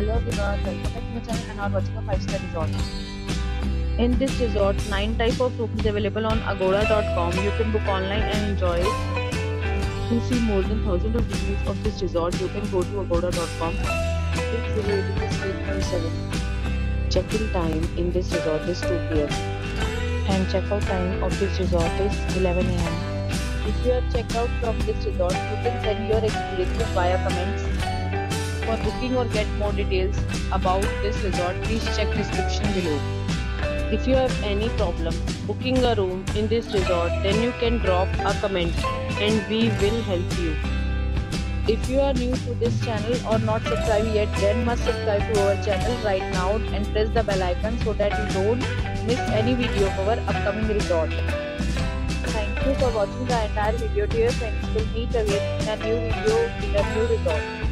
Hello everyone, welcome back to my channel and are watching a 5 star resort. In this resort, 9 type of rooms are available on agoda.com. You can book online and enjoy it. To see more than 1000 of reviews of this resort, you can go to agoda.com. Its rating is 8.7. Check-in time in this resort is 2 pm and check-out time of this resort is 11 am. If you have checked out from this resort, you can send your experiences via comments. For booking or get more details about this resort, please check description below. If you have any problem booking a room in this resort, then you can drop a comment and we will help you. If you are new to this channel or not subscribed yet, then must subscribe to our channel right now and press the bell icon so that you don't miss any video of our upcoming resort. Thank you for watching the entire video dear friends. We'll meet again in a new video in a new resort.